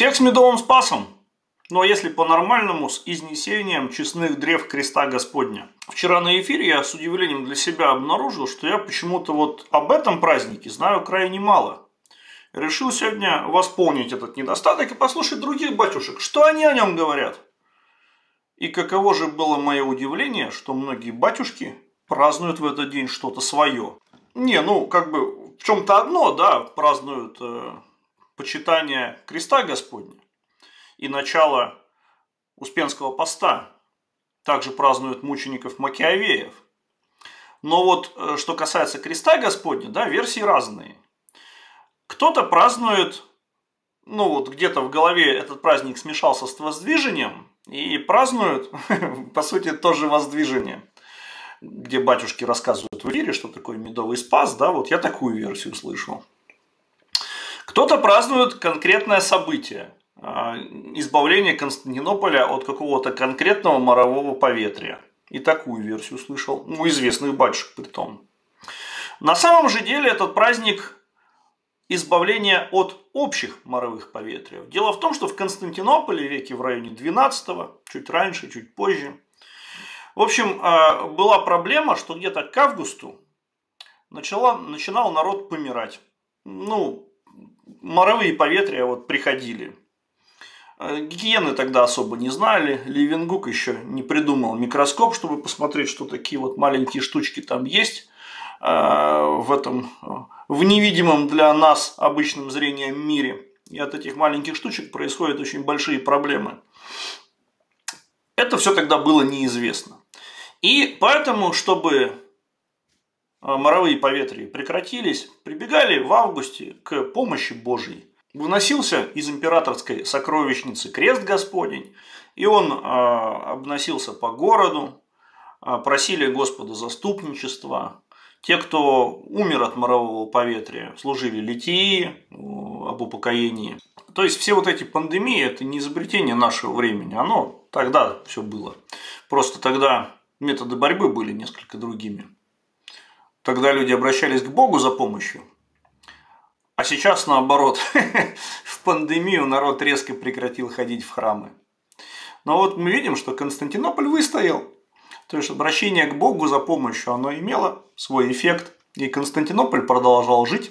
Всех с медовым спасом! Ну а если по-нормальному, с изнесением честных древ креста Господня. Вчера на эфире я с удивлением для себя обнаружил, что я почему-то вот об этом празднике знаю крайне мало. Решил сегодня восполнить этот недостаток и послушать других батюшек, что они о нем говорят. И каково же было мое удивление, что многие батюшки празднуют в этот день что-то свое. Не, ну, как бы в чем-то одно, да, празднуют э, почитание креста Господня и начало Успенского поста. Также празднуют мучеников Макиавеев. Но вот э, что касается креста Господня, да, версии разные. Кто-то празднует, ну вот где-то в голове этот праздник смешался с воздвижением, и празднуют, по сути, тоже воздвижение где батюшки рассказывают в эфире, что такое медовый спас, да, вот я такую версию слышал. Кто-то празднует конкретное событие, а, избавление Константинополя от какого-то конкретного морового поветрия. И такую версию слышал, у известных батюшек при том. На самом же деле этот праздник избавления от общих моровых поветриев. Дело в том, что в Константинополе веке в районе 12 чуть раньше, чуть позже, в общем, а, была проблема, что где-то к августу начала, начинал народ помирать. Ну, моровые поветрия вот приходили. А, гигиены тогда особо не знали. Ливенгук еще не придумал микроскоп, чтобы посмотреть, что такие вот маленькие штучки там есть а, в этом, в невидимом для нас обычным зрением мире. И от этих маленьких штучек происходят очень большие проблемы. Это все тогда было неизвестно. И поэтому, чтобы моровые поветрия прекратились, прибегали в августе к помощи Божьей. Выносился из императорской сокровищницы крест Господень, и он а, обносился по городу, а, просили Господа заступничества. Те, кто умер от морового поветрия, служили литии об упокоении. То есть все вот эти пандемии – это не изобретение нашего времени, оно тогда все было. Просто тогда методы борьбы были несколько другими. Тогда люди обращались к Богу за помощью, а сейчас наоборот, в пандемию народ резко прекратил ходить в храмы. Но вот мы видим, что Константинополь выстоял. То есть обращение к Богу за помощью, оно имело свой эффект, и Константинополь продолжал жить.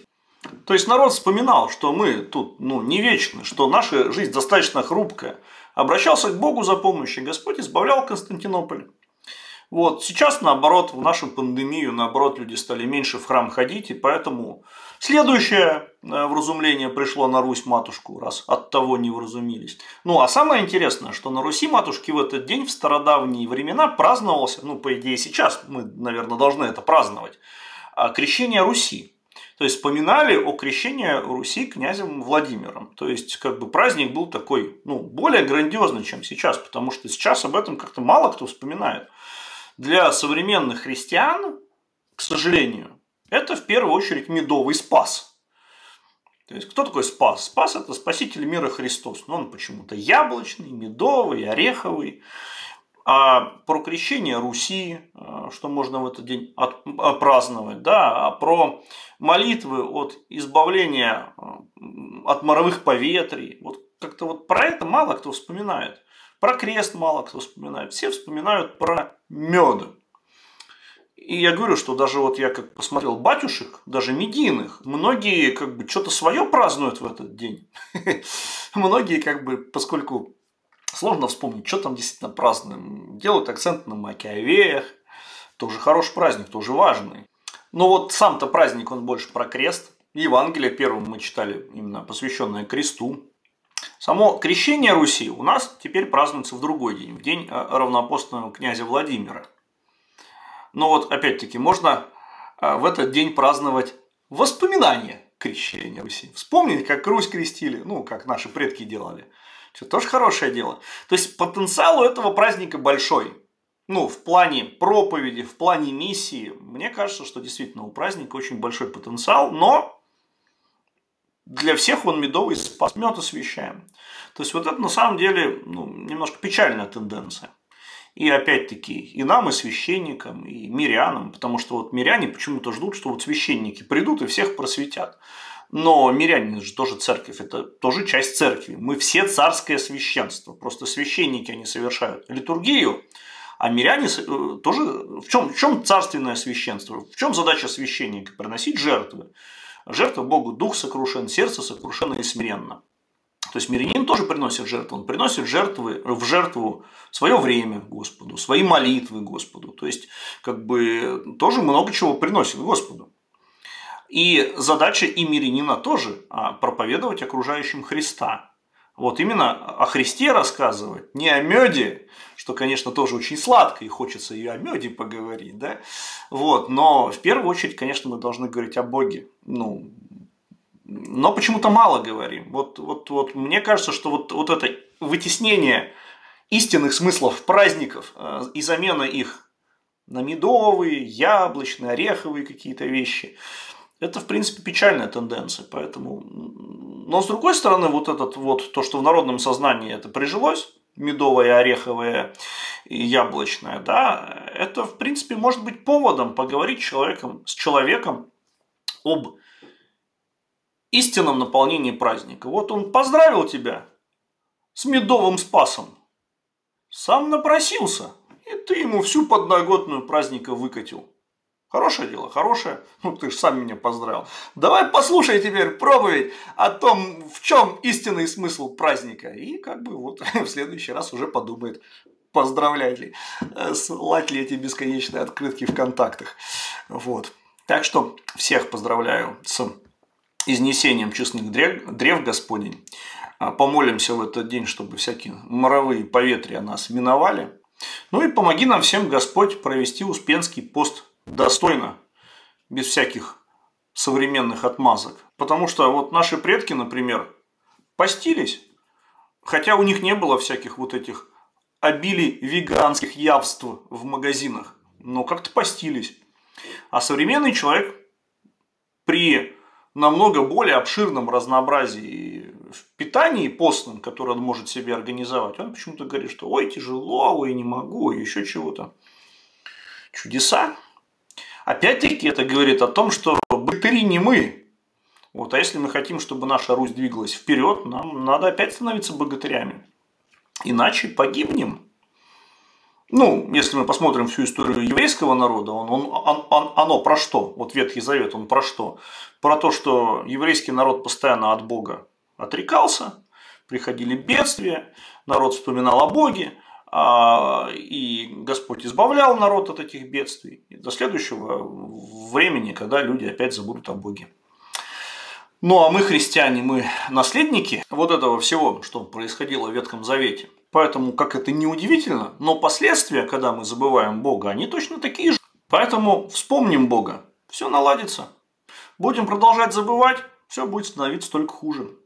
То есть народ вспоминал, что мы тут ну, не вечны, что наша жизнь достаточно хрупкая. Обращался к Богу за помощью, Господь избавлял Константинополь. Вот. Сейчас, наоборот, в нашу пандемию, наоборот, люди стали меньше в храм ходить, и поэтому следующее э, вразумление пришло на Русь матушку, раз от того не вразумились. Ну, а самое интересное, что на Руси матушки в этот день в стародавние времена праздновался, ну, по идее сейчас мы, наверное, должны это праздновать, а, крещение Руси. То есть вспоминали о крещении Руси князем Владимиром. То есть как бы праздник был такой, ну, более грандиозный, чем сейчас, потому что сейчас об этом как-то мало кто вспоминает для современных христиан, к сожалению, это в первую очередь медовый спас. То есть, кто такой спас? Спас – это спаситель мира Христос. Но он почему-то яблочный, медовый, ореховый. А про крещение Руси, а, что можно в этот день отпраздновать, да, а про молитвы от избавления а, от моровых поветрий, вот как-то вот про это мало кто вспоминает. Про крест мало кто вспоминает. Все вспоминают про мед. И я говорю, что даже вот я как посмотрел батюшек, даже медийных, многие как бы что-то свое празднуют в этот день. Многие как бы, поскольку сложно вспомнить, что там действительно празднуем, делают акцент на Макиавеях, тоже хороший праздник, тоже важный. Но вот сам-то праздник, он больше про крест. Евангелие первым мы читали именно посвященное кресту. Само крещение Руси у нас теперь празднуется в другой день, в день э, равноапостольного князя Владимира. Но вот опять-таки можно э, в этот день праздновать воспоминания крещения Руси. Вспомнить, как Русь крестили, ну, как наши предки делали. Это тоже хорошее дело. То есть потенциал у этого праздника большой. Ну, в плане проповеди, в плане миссии, мне кажется, что действительно у праздника очень большой потенциал, но для всех он медовый спас, мед освещаем. То есть вот это на самом деле ну, немножко печальная тенденция. И опять-таки и нам, и священникам, и мирянам, потому что вот миряне почему-то ждут, что вот священники придут и всех просветят. Но миряне же тоже церковь, это тоже часть церкви. Мы все царское священство. Просто священники они совершают литургию, а миряне э, тоже... В чем, в чем царственное священство? В чем задача священника? Приносить жертвы. Жертва Богу дух сокрушен, сердце сокрушено и смиренно. То есть мирянин тоже приносит жертву. Он приносит жертвы, в жертву свое время Господу, свои молитвы Господу. То есть, как бы, тоже много чего приносит Господу. И задача и мирянина тоже а, проповедовать окружающим Христа. Вот именно о Христе рассказывать, не о меде, что, конечно, тоже очень сладко, и хочется и о меде поговорить, да, вот, но в первую очередь, конечно, мы должны говорить о Боге, ну, но почему-то мало говорим. Вот, вот, вот мне кажется, что вот, вот это вытеснение истинных смыслов праздников э, и замена их на медовые, яблочные, ореховые какие-то вещи, это, в принципе, печальная тенденция. Поэтому... Но, с другой стороны, вот этот вот, то, что в народном сознании это прижилось, медовое, ореховое и яблочное, да, это, в принципе, может быть поводом поговорить человеком, с человеком об истинном наполнении праздника. Вот он поздравил тебя с медовым спасом, сам напросился, и ты ему всю подноготную праздника выкатил. Хорошее дело, хорошее. Ну, ты же сам меня поздравил. Давай послушай теперь проповедь о том, в чем истинный смысл праздника. И как бы вот в следующий раз уже подумает, поздравлять ли, э, слать ли эти бесконечные открытки в контактах. Вот. Так что всех поздравляю с изнесением честных древ, древ Господень. А, помолимся в этот день, чтобы всякие моровые поветрия нас миновали. Ну и помоги нам всем, Господь, провести Успенский пост достойно, без всяких современных отмазок. Потому что вот наши предки, например, постились, хотя у них не было всяких вот этих обилий веганских явств в магазинах, но как-то постились. А современный человек при намного более обширном разнообразии в питании постном, которое он может себе организовать, он почему-то говорит, что ой, тяжело, ой, не могу, еще чего-то. Чудеса. Опять-таки это говорит о том, что бытыри не мы. Вот, а если мы хотим, чтобы наша Русь двигалась вперед, нам надо опять становиться богатырями. Иначе погибнем. Ну, если мы посмотрим всю историю еврейского народа, он, он, он, он, оно про что? Вот Ветхий Завет, он про что? Про то, что еврейский народ постоянно от Бога отрекался, приходили бедствия, народ вспоминал о Боге, и Господь избавлял народ от этих бедствий до следующего времени, когда люди опять забудут о Боге. Ну а мы, христиане, мы наследники вот этого всего, что происходило в Ветхом Завете – Поэтому, как это не удивительно, но последствия, когда мы забываем Бога, они точно такие же. Поэтому вспомним Бога, все наладится. Будем продолжать забывать, все будет становиться только хуже.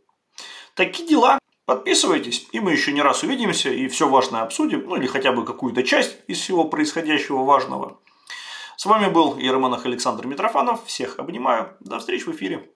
Такие дела. Подписывайтесь, и мы еще не раз увидимся и все важное обсудим, ну или хотя бы какую-то часть из всего происходящего важного. С вами был Ермонах Александр Митрофанов. Всех обнимаю. До встречи в эфире.